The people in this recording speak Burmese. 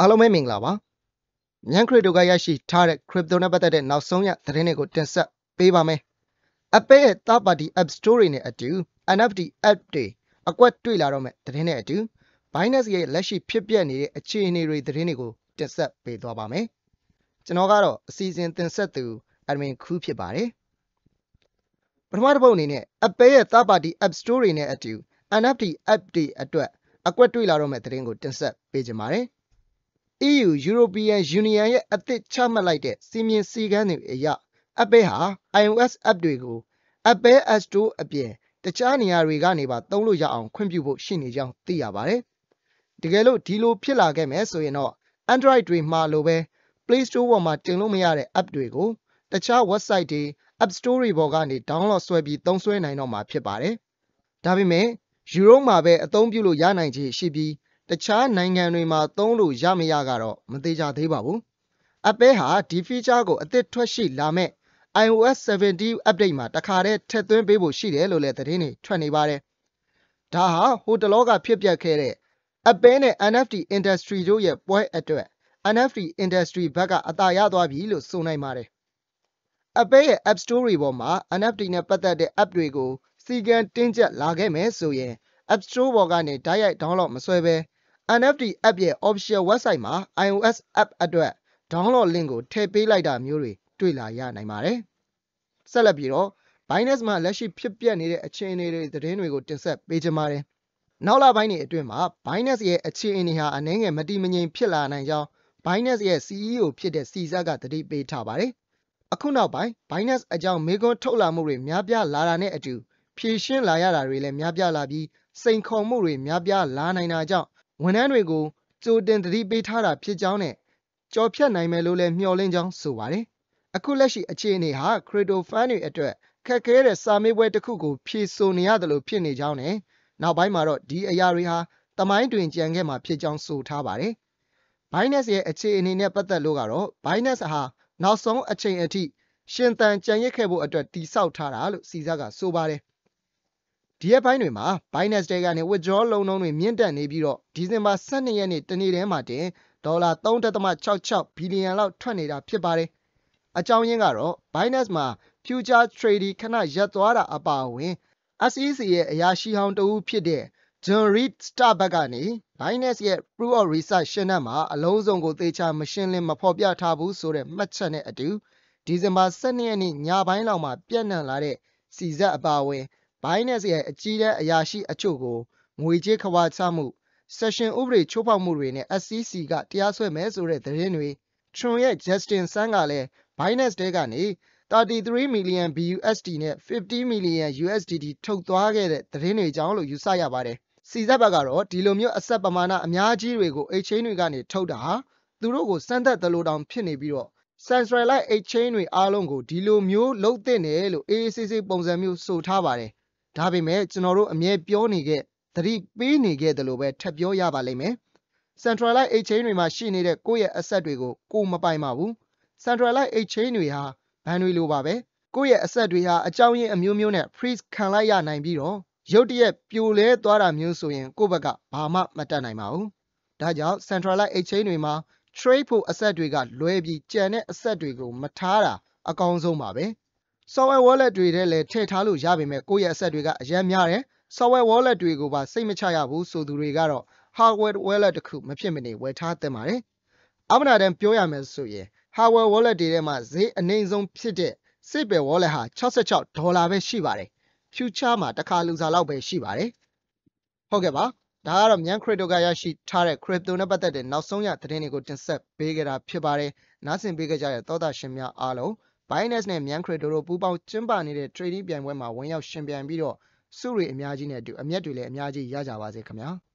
အားလုံးပဲမင်္ဂလာပါ။မြန်ခရစ်တိုကရရှိထားတဲ့ crypto နဲ့ပတ်သက်တဲ့နောက်ဆုံးရသတင်းတွေကိုတင်ဆက်ပေးပါမယ်။ Apple ရဲ့ third party app store တွေနဲ့အတူ NFT app တွေအကွက်တွေ့လာတော့မဲ့သတင်းနဲ့အတူ Binance ရဲ့လက်ရှိဖြစ်ပျက်နေတဲ့အခြေအနေတွေသတင်းတွေကိုတင်ဆက်ပေးသွားပါမယ်။ကျွန်တော်ကတော့အစီအစဉ်တင်ဆက်သူ admin ခူးဖြစ်ပါတယ်။ပထမတစ်ပုတ်အနေနဲ့ Apple ရဲ့ third party app store တွေနဲ့အတူ NFT app တွေအတွက်အကွက်တွေ့လာတော့မဲ့သတင်းကိုတင်ဆက်ပေးကြပါမယ်။ EU European Union ရဲ့အသစ်ချမှတ်လိုက်တဲ့စီမင်းစည်းကမ်းတွေအရ Apple ဟာ iOS app တွေကို Apple App Store အပြင်တခြားနေရာတွေကနေပါသုံးလို့ရအောင်ခွင့်ပြုဖို့ရှိနေကြောင်းသိရပါတယ်။တကယ်လို့ဒီလိုဖြစ်လာခဲ့မယ်ဆိုရင်တော့ Android တွေမှာလိုပဲ Play Store ပေါ်မှာတင်လို့မရတဲ့ app တွေကိုတခြား website တွေ App Store တွေပေါ်ကနေ download ဆွဲပြီးသုံးစွဲနိုင်တော့မှာဖြစ်ပါတယ်။ဒါပေမဲ့ Europe မှာပဲအသုံးပြုလို့ရနိုင်ခြေရှိပြီး တခြားနိုင်ငံတွေမှာသုံးလို့ရမရကတော့မသေးကြသေးပါဘူး။ Apple ဟာဒီ feature ကိုအသစ်ထွက်ရှိလာမဲ့ iOS 17 update မှာတခါတည်းထည့်သွင်းပေးဖို့ရှိတယ်လို့လည်းသတင်းတွေထွက်နေပါတယ်။ဒါဟာဟိုတလောကဖြစ်ပျက်ခဲ့တဲ့ Apple နဲ့ NFT industry တို့ရဲ့ပွဲအတွက် NFT industry ဘက်ကအသာရသွားပြီလို့ဆိုနိုင်ပါတယ်။ Apple ရဲ့ App Store တွေပေါ်မှာ NFT နဲ့ပတ်သက်တဲ့ app တွေကိုစီကံတင်းကျပ်လာခဲ့မယ်ဆိုရင် App Store ပေါ်ကနေတိုက်ရိုက် download မဆွဲဘဲ NFT app ရဲ့ official website မှာ iOS app အတွက် download link ကိုထည့်ပေးလိုက်တာမျိုးတွေတွေ့လာရနိုင်ပါတယ်။ဆက်လက်ပြီးတော့ Binance မှာလက်ရှိဖြစ်ပျက်နေတဲ့အခြေအနေတွေသတင်းတွေကိုတင်ဆက်ပေးကြပါမယ်။နောက်လပိုင်းတွေအတွင်းမှာ Binance ရဲ့အခြေအနေဟာအနည်းငယ်မတည်မငြိမ်ဖြစ်လာနိုင်ကြောင်း Binance ရဲ့ CEO ဖြစ်တဲ့ CZ ကသတိပေးထားပါတယ်။အခုနောက်ပိုင်း Binance အကြောင်းမေးခွန်းထုတ်လာမှုတွေများပြားလာတာနဲ့အတူဖြည့်ရှင်းလာရတာတွေလည်းများပြားလာပြီးစိန်ခေါ်မှုတွေများပြားလာနိုင်တာကြောင့် ဝန်ထမ်းတွေကိုကြိုတင်သတိပေးထားတာဖြစ်ကြောင်းနဲ့ကြော်ဖြတ်နိုင်မယ်လို့လည်းမျှော်လင့်ကြောင်းဆိုပါတယ်။အခုလက်ရှိအခြေအနေဟာ crypto fund တွေအတွက်ခက်ခဲတဲ့စာမေးပွဲတစ်ခုကိုဖြေဆိုနေရတယ်လို့ဖြစ်နေကြောင်းနဲ့နောက်ပိုင်းမှာတော့ဒီအရာတွေဟာတမိုင်းတွင်ကြံခဲ့မှာဖြစ်ကြောင်းဆိုထားပါတယ်။ Binance ရဲ့အခြေအနေနဲ့ပတ်သက်လို့ကတော့ Binance ဟာနောက်ဆုံးအချိန်အထိရှင်သန်ကြံရစ်ခဲ့ဖို့အတွက်တိစောက်ထားတာလို့စီစားကဆိုပါတယ် ဒီရက်ပိုင်းတွေမှာ Binance တဲကနေ withdraw လုံနှုန်းတွေမြင့်တက်နေပြီးတော့ ဒီဇင်ဘာ12ရက်နေ့ တနေ့တည်းမှာတင် ဒေါ်လာ 3.66 ဘီလီယံလောက် ထွက်နေတာဖြစ်ပါတယ်။အကြောင်းရင်းကတော့ Binance မှာ future trading ခဏရပ်သွားတာအပါအဝင် SEC ရဲ့ အရာရှိဟောင်းတဦးဖြစ်တဲ့ John Reed Starbuck ကနေ Binance ရဲ့ proof of research ရှင်းတမ်းမှာ အလုံးစုံကို သေချာမရှင်းလင်း မဖော်ပြထားဘူးဆိုတဲ့ မှတ်ချက်နဲ့အတူ ဒီဇင်ဘာ12ရက်နေ့ ညပိုင်းလောက်မှာပြန့်နှံ့လာတဲ့စီဇက်အပါအဝင် Binance ရဲ့အကြီးတန်းအရာရှိအချို့ကိုငွေကြေးခဝါချမှု session ဥပဒေချိုးဖောက်မှုတွေနဲ့ SEC ကတရားစွဲမယ်ဆိုတဲ့သတင်းတွေ Tron ရဲ့ Justin Sun ကလည်း Binance တဲကနေ33 million BUSD နဲ့50 million USDT ထုတ်သွားခဲ့တဲ့သတင်းတွေကြောင့်လို့ယူဆရပါတယ်။စီဇက်ဘက်ကတော့ဒီလိုမျိုးအဆက်ပမာဏအများကြီးတွေကို exchange တွေကနေထုတ်တာဟာသူတို့ကိုစမ်းသပ်သလိုတောင်ဖြစ်နေပြီးတော့ centralized exchange တွေအားလုံးကိုဒီလိုမျိုးလုပ်သင့်တယ်လို့အေးအေးဆေးဆေးပုံစံမျိုးဆိုထားပါတယ်။ ဒါပေမဲ့ကျွန်တော်တို့အမြဲပြောနေခဲ့သတိပေးနေခဲ့တယ်လို့ပဲထပ်ပြောရပါလိမ့်မယ်။ centralized exchange တွေမှာရှိနေတဲ့ကိုယ့်ရဲ့ asset တွေကိုကိုမပိုင်ပါဘူး။ centralized exchange တွေဟာဘဏ်တွေလိုပါပဲ။ကိုယ့်ရဲ့ asset တွေဟာအကြောင်းရင်းအမျိုးမျိုးနဲ့ freeze ခံလိုက်ရနိုင်ပြီးတော့ရုတ်တရက်ပြိုလဲသွားတာမျိုးဆိုရင်ကိုယ့်ဘက်ကဘာမှမတတ်နိုင်ပါဘူး။ဒါကြောင့် centralized exchange တွေမှာ trade ဖို့ asset တွေကလွဲပြီးကြံတဲ့ asset တွေကိုမထားတာအကောင်းဆုံးပါပဲ။ software wallet တွေထဲလည်းထည့်ထားလို့ရပေမဲ့ကိုယ့်ရဲ့ asset တွေကအရင်များတယ် software wallet တွေကိုပါစိတ်မချရဘူးဆိုသူတွေကတော့ hardware wallet တစ်ခုမဖြစ်မနေဝယ်ထားသင့်ပါတယ်။အမနာတမ်းပြောရမယ်ဆိုရင် hardware wallet တွေထဲမှာဈေးအနှိမ်ဆုံးဖြစ်တဲ့ Sipel wallet ဟာ66ဒေါ်လာပဲရှိပါတယ်။ future မှာတစ်ခါလူစားလောက်ပဲရှိပါတယ်။ဟုတ်ကဲ့ပါ။ဒါကတော့မြန် crypto ကရရှိထားတဲ့ crypto နဲ့ပတ်သက်တဲ့နောက်ဆုံးရသတင်းတွေကိုတင်ဆက်ပေးခဲ့တာဖြစ်ပါတယ်။နားဆင်ပေးကြတဲ့သောတာရှင်များအားလုံး Binance နဲ့မြန် crypto တို့ပူးပေါင်းကျင်းပနေတဲ့ trading ပြိုင်ပွဲမှာ ဝင်ရောက်ရှင်ပြိုင်ပြီးတော့စုတွေအများကြီးနဲ့အတူ အမျက်တွေလည်း အများကြီး ရကြပါစေခင်ဗျာ။